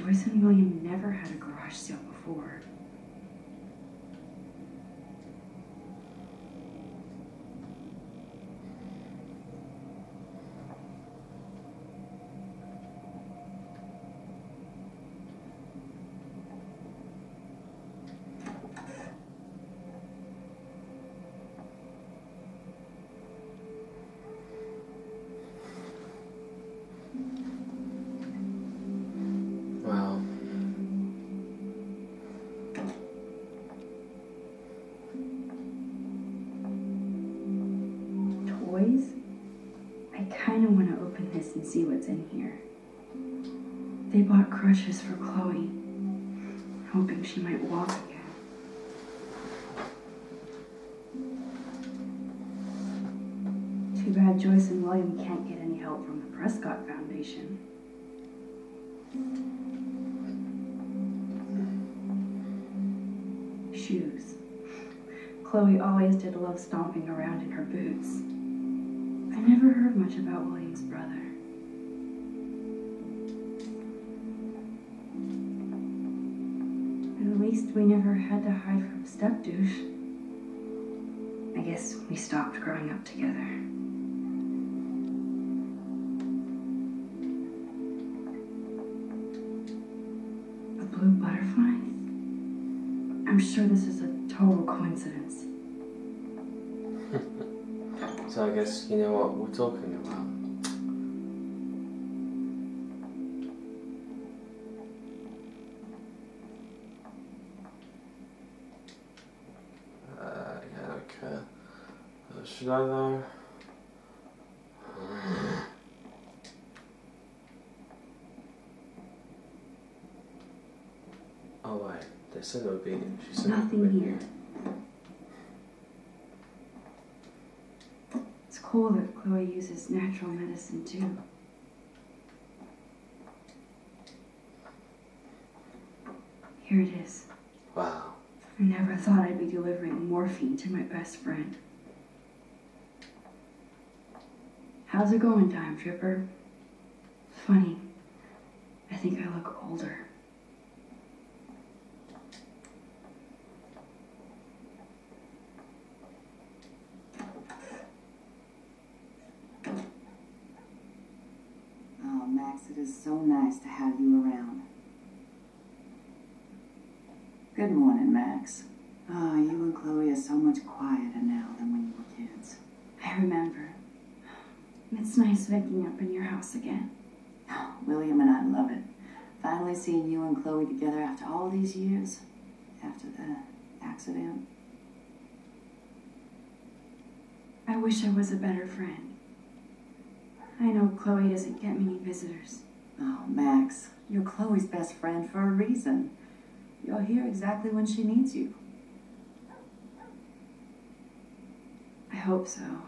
Joyce and William never had a garage sale before. I kind of want to open this and see what's in here. They bought crutches for Chloe, hoping she might walk again. Too bad Joyce and William can't get any help from the Prescott Foundation. Shoes. Chloe always did love stomping around in her boots. I never much about William's brother. At least we never had to hide from step douche. I guess we stopped growing up together. A blue butterfly? I'm sure this is a total coincidence. I guess you know what we're talking about. Uh, yeah, okay. Uh, should I though? Oh wait, they said it would be. She said Nothing here. Cool that Chloe uses natural medicine too. Here it is. Wow. I never thought I'd be delivering morphine to my best friend. How's it going, Time Tripper? Funny. I think I look older. Oh, Max, it is so nice to have you around. Good morning, Max. Oh, you and Chloe are so much quieter now than when you were kids. I remember. It's nice waking up in your house again. Oh, William and I love it. Finally seeing you and Chloe together after all these years. After the accident. I wish I was a better friend. I know Chloe doesn't get many visitors. Oh, Max, you're Chloe's best friend for a reason. You're here exactly when she needs you. I hope so.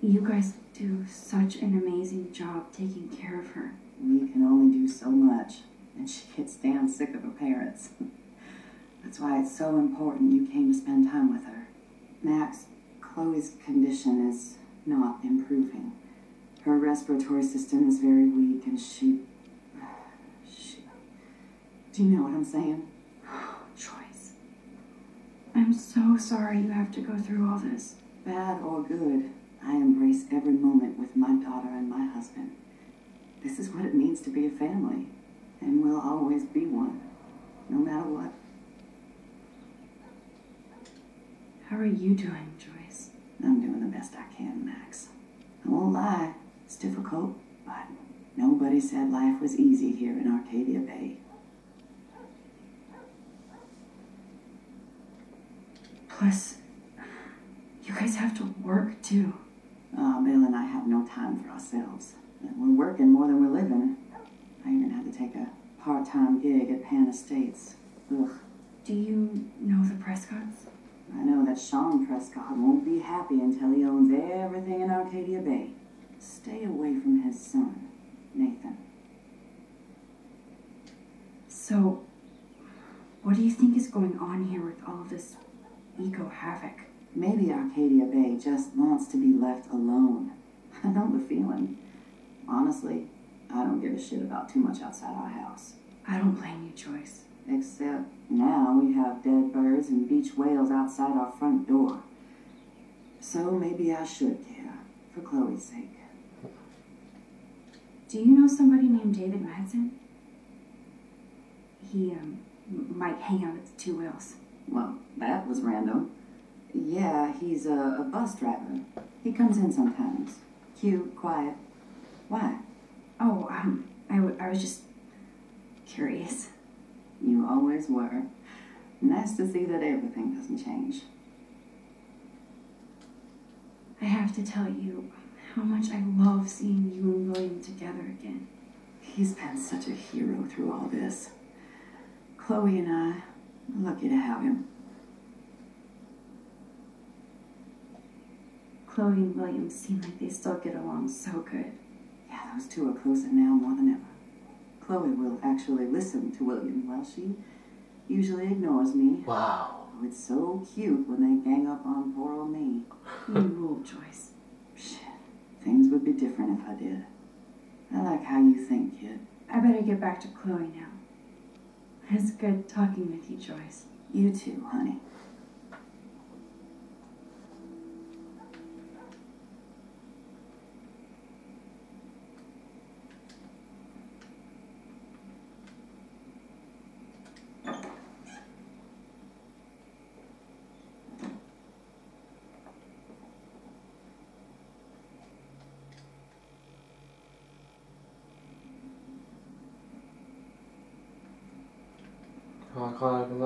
You guys do such an amazing job taking care of her. We can only do so much, and she gets damn sick of her parents. That's why it's so important you came to spend time with her. Max, Chloe's condition is not improving. Her respiratory system is very weak, and she. she. Do you know what I'm saying? Joyce. I'm so sorry you have to go through all this. Bad or good, I embrace every moment with my daughter and my husband. This is what it means to be a family, and we'll always be one, no matter what. How are you doing, Joyce? I'm doing the best I can, Max. I won't lie, it's difficult, but nobody said life was easy here in Arcadia Bay. Plus, you guys have to work too. Uh, Bill and I have no time for ourselves. We're working more than we're living. I even had to take a part-time gig at Pan Estates. Ugh. Do you know the Prescotts? I know that Sean Prescott won't be happy until he owns everything in Arcadia Bay. Stay away from his son, Nathan. So, what do you think is going on here with all this eco havoc? Maybe Arcadia Bay just wants to be left alone. I know the feeling. Honestly, I don't give a shit about too much outside our house. I don't blame you, Joyce. Except now we have dead birds and beach whales outside our front door. So maybe I should care, for Chloe's sake. Do you know somebody named David Madsen? He, um, might hang out at the Two Whales. Well, that was random. Yeah, he's a, a bus driver. He comes in sometimes. Cute, quiet. Why? Oh, um, I, w- I was just curious. You always were. Nice to see that everything doesn't change. I have to tell you how much I love seeing you and William together again. He's been such a hero through all this. Chloe and I are lucky to have him. Chloe and William seem like they still get along so good. Yeah, those two are closer now more than ever. Chloe will actually listen to William while she usually ignores me. Wow. Oh, it's so cute when they gang up on poor old me. You rule, Joyce. Things would be different if I did. I like how you think, kid. I better get back to Chloe now. It's good talking with you, Joyce. You too, honey. I'm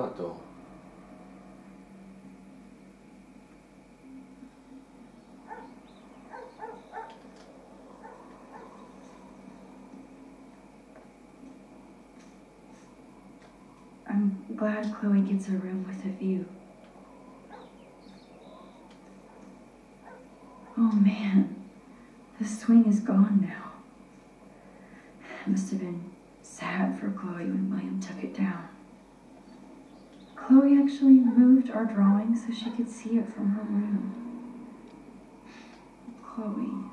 glad Chloe gets a room with a view. Oh man, the swing is gone now. It must have been sad for Chloe when William took it down. Chloe actually moved our drawing so she could see it from her room. Chloe.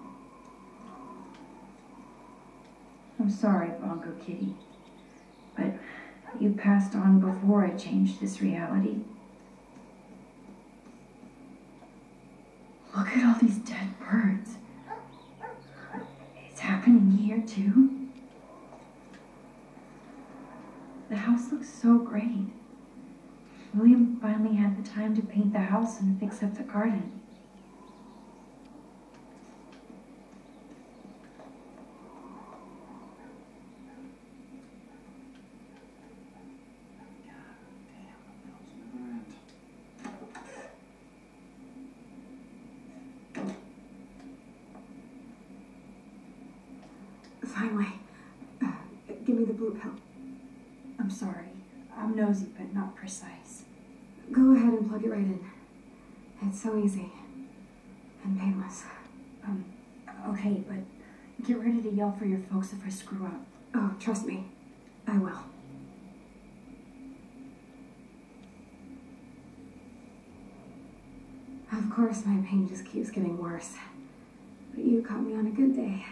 I'm sorry, Bongo Kitty, but you passed on before I changed this reality. Look at all these dead birds. It's happening here too. The house looks so great. William finally had the time to paint the house and fix up the garden. Finally. Uh, give me the blue pill. I'm sorry. I'm nosy, but not precise. Plug it right in. It's so easy. And painless. Um, okay, but get ready to yell for your folks if I screw up. Oh, trust me. I will. Of course, my pain just keeps getting worse. But you caught me on a good day.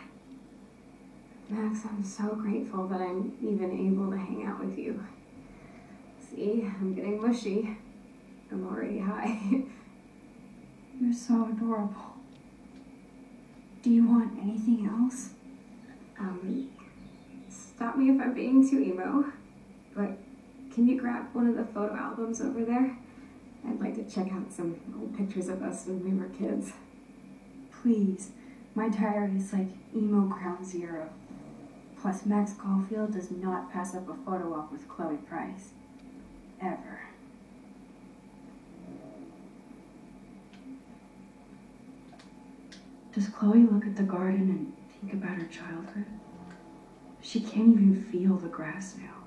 Max, I'm so grateful that I'm even able to hang out with you. See, I'm getting mushy. I'm already high. You're so adorable. Do you want anything else? Um, stop me if I'm being too emo, but can you grab one of the photo albums over there? I'd like to check out some old pictures of us when we were kids. Please. My diary is like emo ground zero. Plus, Max Caulfield does not pass up a photo op with Chloe Price. Ever. Does Chloe look at the garden and think about her childhood? She can't even feel the grass now.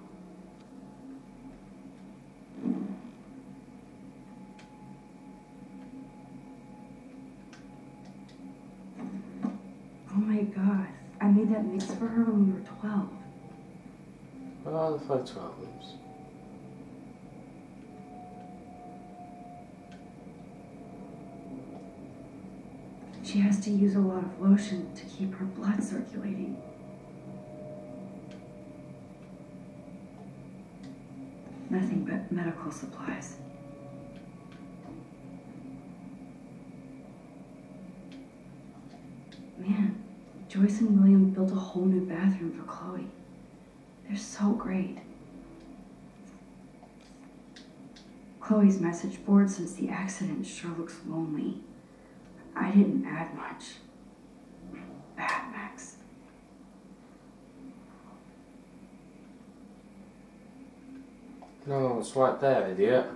Oh my god. I made that mix for her when we were 12. Where are the photo albums? She has to use a lot of lotion to keep her blood circulating. Nothing but medical supplies. Man, Joyce and William built a whole new bathroom for Chloe. They're so great. Chloe's message board since the accident sure looks lonely. I didn't add much. Bad, Max. No, it's right there, idiot.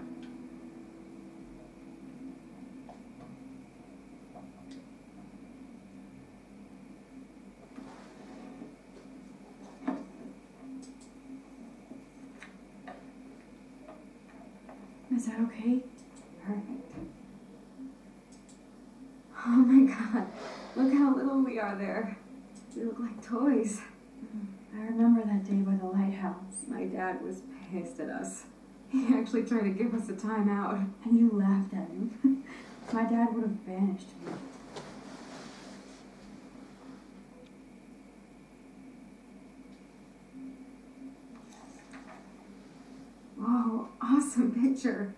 Is that okay? Perfect. Oh my god, look how little we are there. We look like toys. I remember that day by the lighthouse. My dad was pissed at us. He actually tried to give us a timeout. And you laughed at him. My dad would have banished me. Whoa, awesome picture.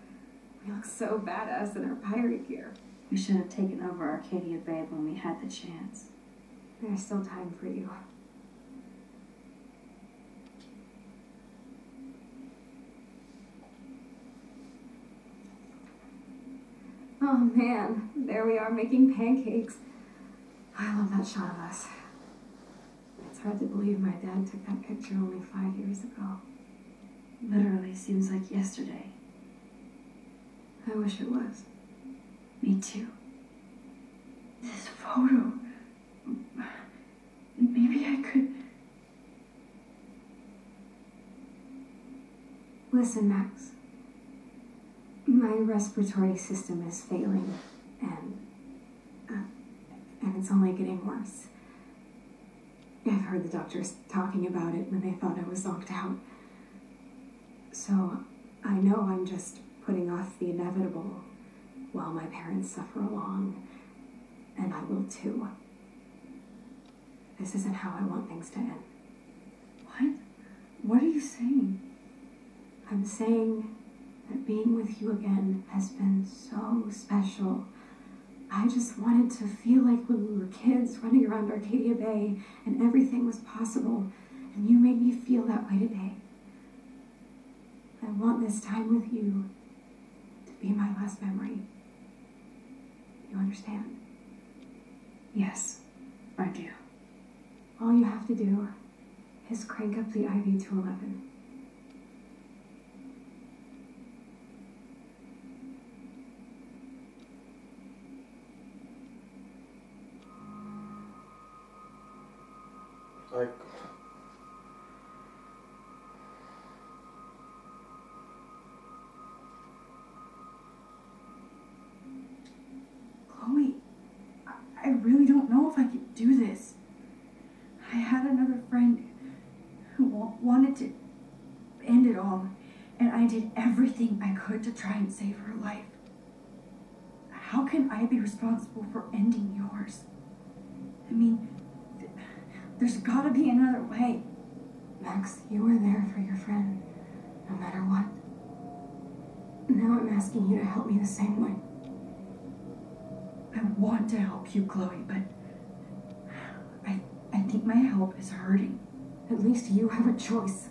We look so badass in our pirate gear. We should have taken over Arcadia Bay when we had the chance. There's still time for you. Oh, man, there we are making pancakes. I love that shot of us. It's hard to believe my dad took that picture only five years ago. Literally seems like yesterday. I wish it was. Me too. This photo. Maybe I could. Listen, Max. My respiratory system is failing, and uh, and it's only getting worse. I've heard the doctors talking about it when they thought I was knocked out. So I know I'm just putting off the inevitable while my parents suffer along, and I will too. This isn't how I want things to end. What? What are you saying? I'm saying that being with you again has been so special. I just wanted to feel like when we were kids running around Arcadia Bay and everything was possible, and you made me feel that way today. I want this time with you to be my last memory. You understand? Yes, I do. All you have to do is crank up the IV to 11. I, really don't know if I could do this. I had another friend who wanted to end it all, and I did everything I could to try and save her life. How can I be responsible for ending yours? I mean, th- there's gotta be another way. Max, you were there for your friend, no matter what. Now I'm asking you to help me the same way. I want to help you, Chloe, but I, I think my help is hurting. At least you have a choice.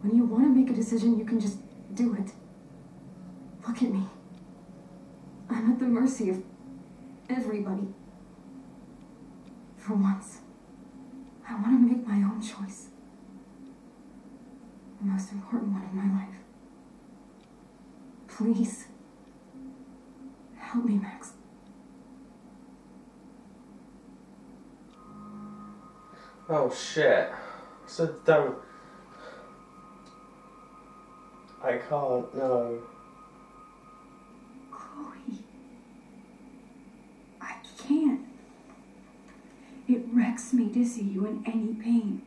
When you want to make a decision, you can just do it. Look at me. I'm at the mercy of everybody. For once, I want to make my own choice. The most important one in my life. Please, help me, Max. Oh shit. So don't. I can't, no. Chloe, I can't. It wrecks me to see you in any pain,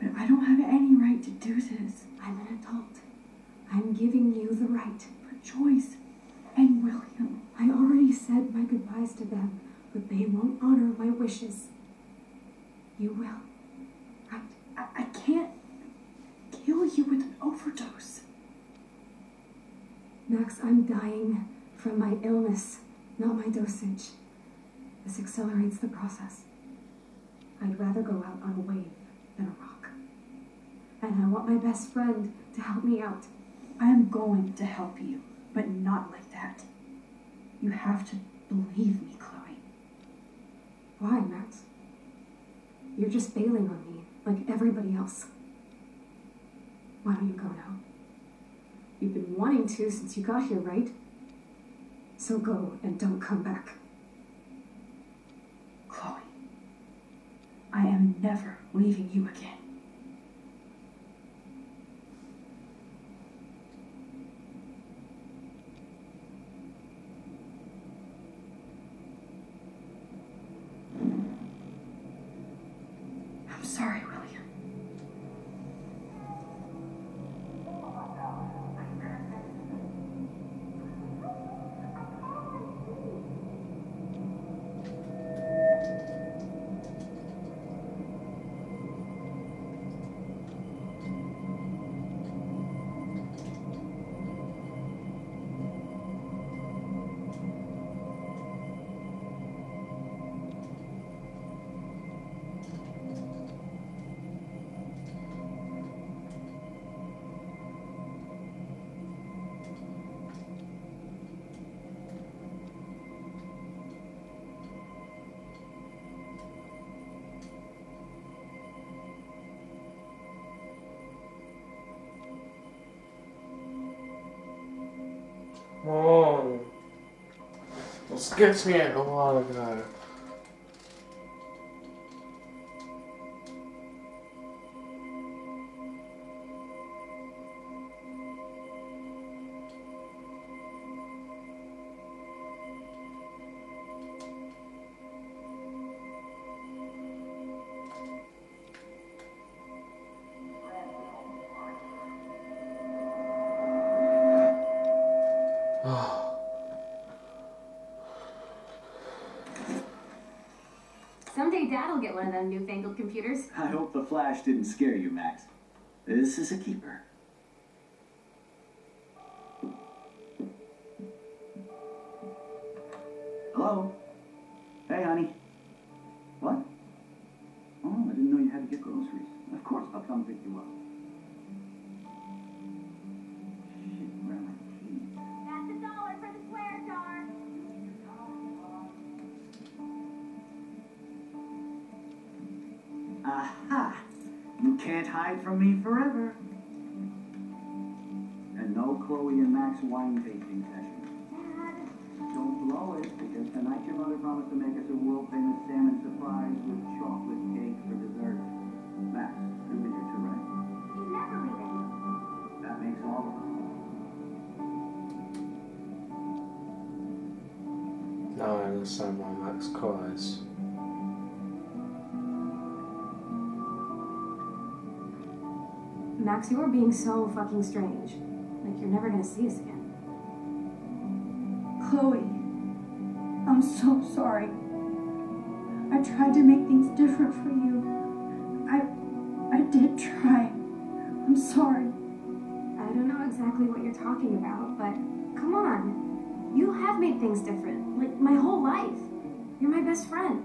but I don't have any right to do this. I'm an adult. I'm giving you the right. But Joyce and William, I already said my goodbyes to them, but they won't honor my wishes. You will. Right? I, I can't kill you with an overdose. Max, I'm dying from my illness, not my dosage. This accelerates the process. I'd rather go out on a wave than a rock. And I want my best friend to help me out. I am going to help you, but not like that. You have to believe me, Chloe. Why, Max? You're just bailing on me, like everybody else. Why don't you go now? You've been wanting to since you got here, right? So go and don't come back. Chloe, I am never leaving you again. On. This gets me a while ago. Someday Dad'll get one of them newfangled computers. I hope the flash didn't scare you, Max. This is a keeper. Hello? Chloe wine tasting session. Don't blow it, because tonight your mother promised to make us a world famous salmon surprise with chocolate cake for dessert. Max, you'll be here too, right? She's never leaving. That makes all of us. Now I understand why Max cries. Max, you are being so fucking strange. Like you're never gonna see us again. Chloe, I'm so sorry. I tried to make things different for you. I I did try. I'm sorry. I don't know exactly what you're talking about, but come on. You have made things different. Like my whole life. You're my best friend.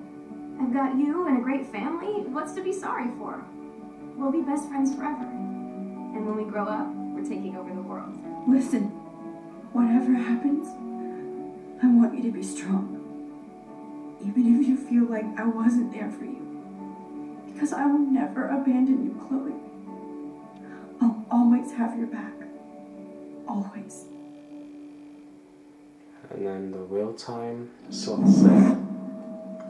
I've got you and a great family. What's to be sorry for? We'll be best friends forever. And when we grow up, we're taking over the world. Listen, whatever happens, I want you to be strong. Even if you feel like I wasn't there for you. Because I will never abandon you, Chloe. I'll always have your back. Always. And then the real time sort of thing.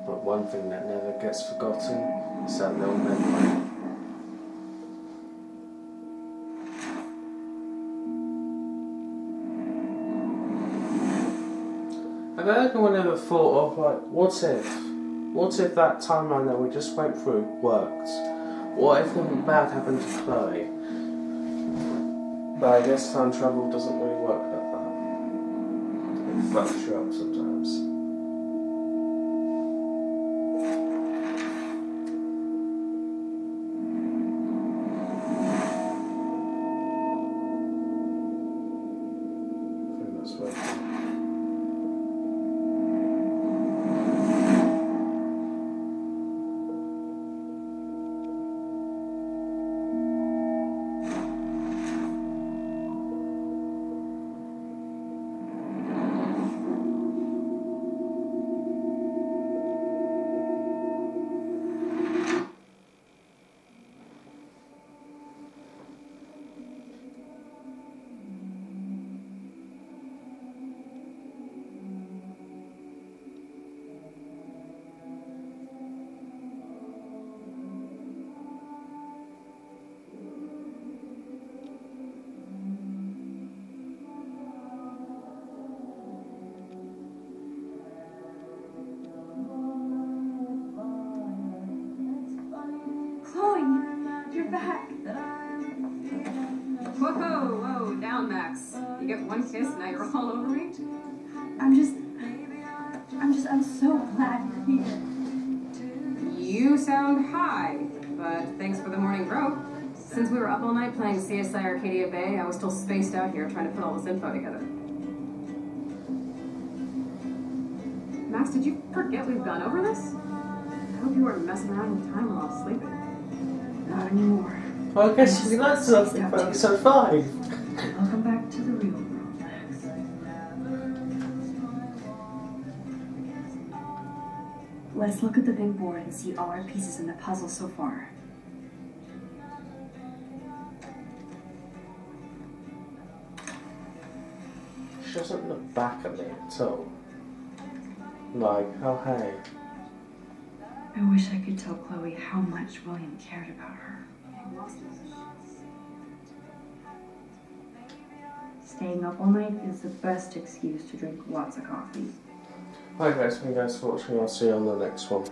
But one thing that never gets forgotten is that little memory. Then anyone ever thought of like, what if? What if that timeline that we just went through worked? What if something bad happened to Chloe? But I guess time travel doesn't really work like that. It fucks Whoa, whoa, down, Max. You get one kiss, now you're all over me? I'm just. I'm just. I'm so glad you're here. You sound high, but thanks for the morning growth. Since we were up all night playing CSI Arcadia Bay, I was still spaced out here trying to put all this info together. Max, did you forget we've gone over this? I hope you weren't messing around with time while I was sleeping. Not anymore. Well, I guess you learned something from episode 5. Welcome back to the real world, Max. Let's look at the big board and see all our pieces in the puzzle so far. She doesn't look back at me at all. Like, oh hey. I wish I could tell Chloe how much William cared about her. Staying up all night is the best excuse to drink lots of coffee. Hi guys, thank you guys for watching. I'll see you on the next one.